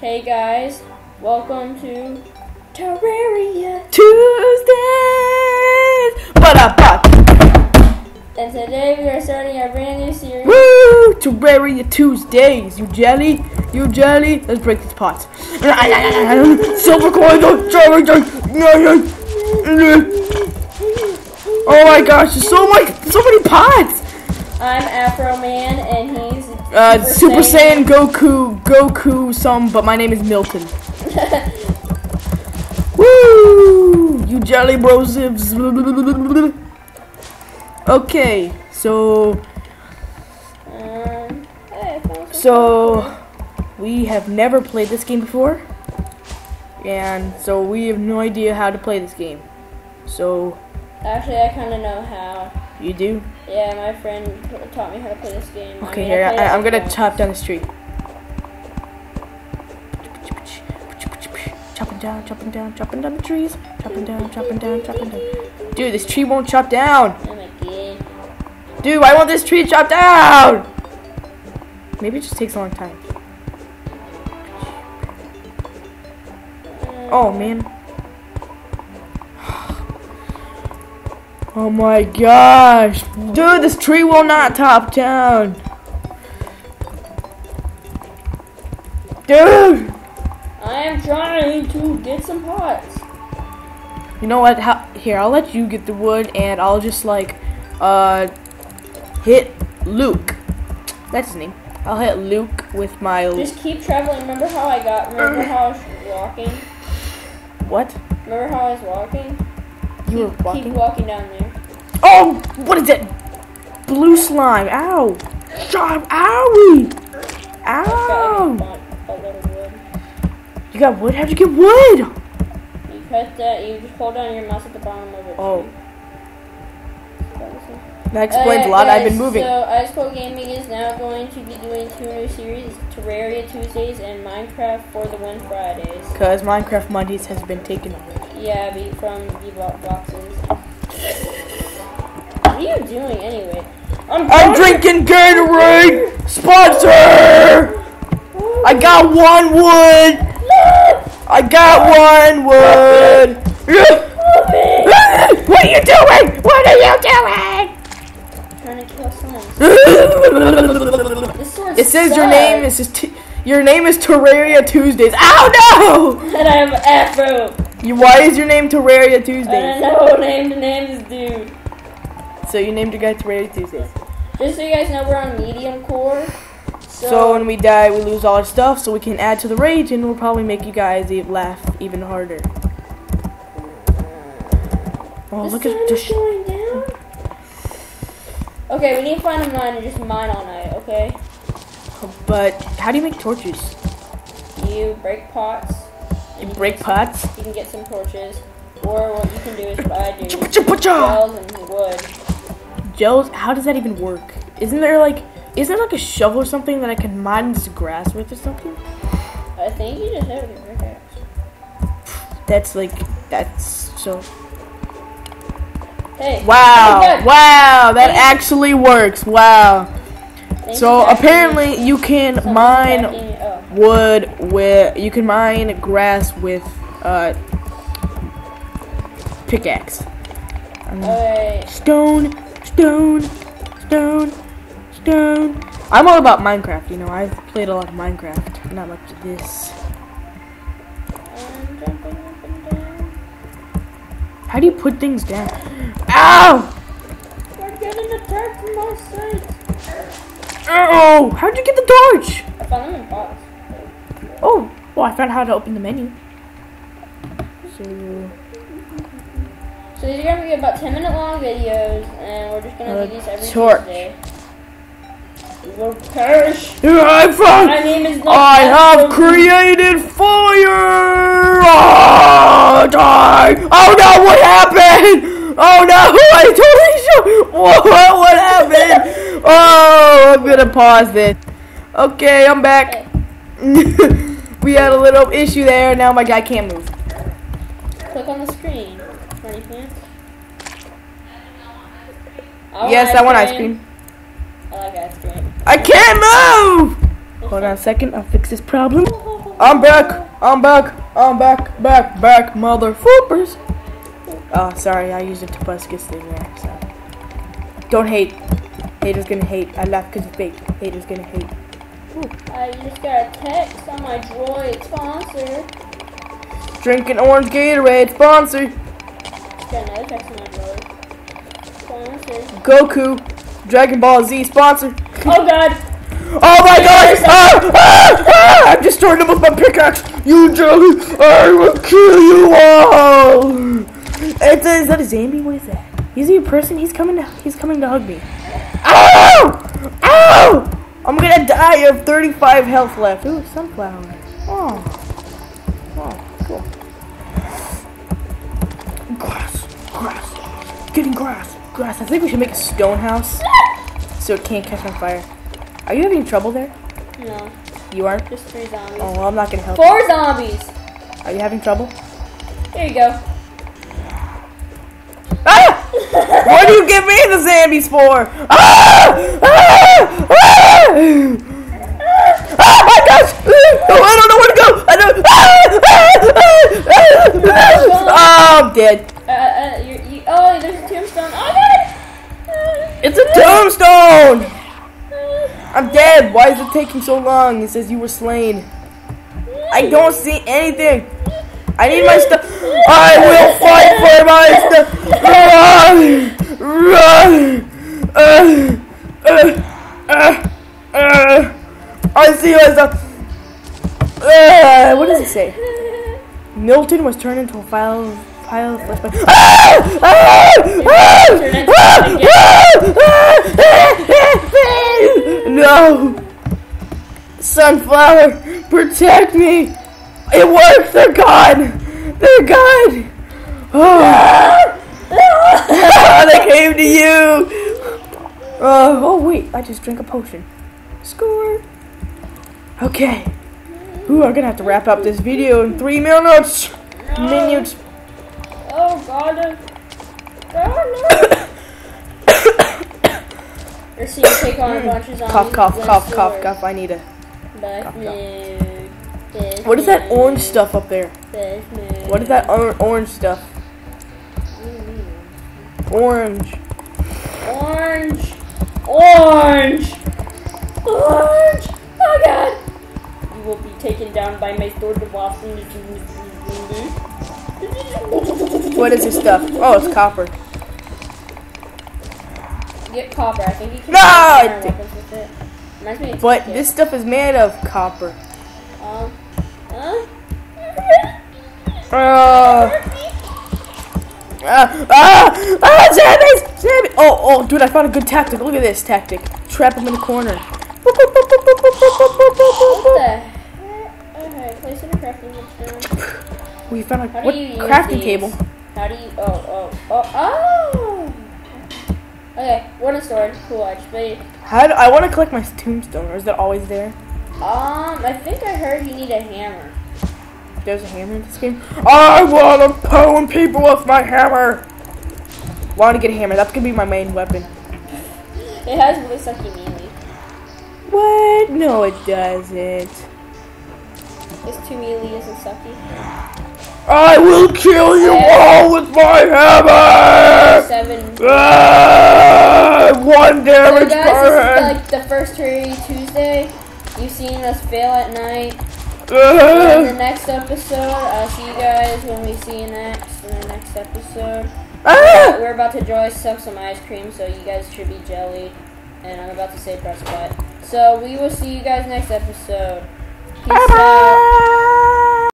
Hey guys, welcome to Terraria. Tuesdays! But a but And today we are starting our brand new series. woo! Terraria Tuesdays. You jelly? You jelly? Let's break these pots. Silver coins. Oh my gosh! There's so much, so many pots. I'm Afro Man and Uh, Super Saiyan Goku, Goku, some, but my name is Milton. Woo! You jelly bros. Okay, so Um, hey, I found some- so we have never played this game before, and so we have no idea how to play this game. So Actually, I kind of know how. You do? Yeah, my friend taught me how to play this game. Okay, here I, I'm gonna chop down the street. Chopping down, chopping down, chopping down the trees. Chopping down, chopping down, chopping down. Dude, this tree won't chop down. Oh my god. Dude, I want this tree chopped down. Maybe it just takes a long time. Uh, oh man. Oh my gosh. Dude, this tree will not top down. Dude. I am trying to get some pots. You know what? How, here, I'll let you get the wood and I'll just like uh hit Luke. That's his name. I'll hit Luke with my Just keep traveling. Remember how I got? Remember how I was walking? what? Remember how I was walking? You were walking? Keep walking down there. Oh, what is it? Blue slime. Ow. Stop. Owie. Ow. a, bunch- a little wood. You got wood? How'd you get wood? You cut that. You just hold down your mouse at the bottom of it. Oh. That was it. That explains a Alright, lot. I've been moving. So, Ice Cold Gaming is now going to be doing two new series: Terraria Tuesdays and Minecraft for the Win Fridays. Because Minecraft Mondays has been taken over. Yeah, be from the bo- boxes. What are you doing anyway? I'm, I'm drinking Gatorade! Sponsor! I got one wood! I got one wood! what are you doing? What are you doing? trying to kill someone. This It says your name is t- your name is Terraria Tuesdays. Ow no! And I'm Afro. You, why is your name Terraria Tuesdays? I don't know. Name the name is dude. So you named your guy Terraria Tuesdays. Just so you guys know, we're on medium core. So, So when we die, we lose all our stuff, so we can add to the rage, and we'll probably make you guys e- laugh even harder. Oh, the look at the is sh- going down. Okay, we need to find a mine and just mine all night. Okay, But how do you make torches? you break pots. and You break pots? Some, you can get some torches, or what you can do is what I do: Cha-cha-cha-cha! and wood. Gels? How does that even work? Isn't there like, is there like a shovel or something that I can mine this grass with or something? I think you just have it in your house. That's like, that's so. Hey. Wow! hey. Wow! That Thank- actually works. Wow. Thank So you apparently you can mine me. wood with you can mine grass with uh pickaxe. Um, Oh. Okay. Stone, stone, stone, stone. I'm all about Minecraft, you know. I've played a lot of Minecraft, not much of this. I'm jumping up and down. How do you put things down? Ow! We're getting attacked from both sides. Oh! How'd you get the torch? I found them in pots. Oh, well, I found how to open the menu. So, So these are gonna be about 10 minute long videos, and we're just gonna Uh, do these every torch. Tuesday. We will perish. here I found. My name is not I have created fire! Oh, die! Oh no, what happened? Oh no, I totally should. What, what happened? Oh, I'm gonna pause this. Okay, I'm back. we had a little issue there. Now my guy can't move. Click on the screen. I yes, I want ice cream. I like ice cream. I can't move! Hold on a second, I'll fix this problem. I'm back. I'm back. I'm back. Back. Back. Mother foopers. Oh, sorry. I used a Tobuscus thing there. So. Don't hate. Haters gonna hate. I laugh because it's fake. Haters gonna hate. I just got a text on my droid sponsor. Drinking orange Gatorade. Sponsor. Got another text on my droid sponsor. Goku. Dragon Ball Z. Sponsor. Oh god! Oh my god! Ah, ah, ah, I'm destroying them with my pickaxe! You jelly! I will kill you all! It's a, is that a zombie? What is that? Is he a person? He's coming to he's coming to hug me. Ow! Ow! I'm gonna die. Have 35 health left. Ooh, sunflower. Oh. Oh, cool. Grass. Grass. Getting grass. Grass. I think we should make a stone house so it can't catch on fire. Are you having trouble there? No, You are? just three zombies. Oh, well, I'm not gonna help. Four zombies! Are you having trouble? There you go. Ah! what do you give me the zombies for? Ah! Ah! Ah! Ah, my gosh! Oh, I don't know where to go! I don't. Ah! Ah! Ah! Ah! Oh, I'm dead. Uh, uh, you, you, oh, there's a tombstone. Oh It's a tombstone! I'm dead. Why is it taking so long? It says you were slain. I don't see anything. I need my stuff. I will fight for my stuff. Run! Run! Uh, uh, uh, uh. I see my stuff. Uh, what does it say? Milton was turned into a file pile of! No! Sunflower, protect me! It worked! They're gone! They're gone! Oh. they came to you! Uh, oh wait, I just drank a potion. Score! Okay. Ooh, I'm gonna have to wrap up this video in three minutes! Minutes. Oh god. Oh no. You take hmm. on a bunch of zombies. Cough, cough, cough, cough, cough. I need a. Cough, cough. What is that orange stuff up there? What is that or- orange stuff? Orange. Orange. Orange. Orange. Oh god. You will be taken down by my sword of awesome. What is this stuff? Oh, it's copper. Get copper. I think you can No, I iron think- weapons with it. Reminds me But this stuff is made of copper. Um. Huh? Uh, ah, ah, ah, zombies! Zombies! Oh, oh, dude, I found a good tactic. Look at this tactic. Trap him in the corner. What the heck? Okay, place it in a crafting stone. We found a what crafting these? table. How do you? Oh, oh, oh, oh. Okay, wooden sword. Cool. Made. How do, I want to collect my tombstone, or is that always there? Um, I think I heard you need a hammer. There's a hammer in this game. I want to pound people with my hammer. Want to get a hammer? That's gonna be my main weapon. It has really sucky melee. What? No, it doesn't. It's two melee isn't sucky. I will kill you all with my hammer. Seven. Ah, one damage So guys, per this is like the first Terry Tuesday. You've seen us fail at night. In the next episode, I'll see you guys when we see you next in the next episode. ah. We're about to enjoy some some ice cream, so you guys should be jelly. And I'm about to say press butt. So we will see you guys next episode. Peace Bye out. bye.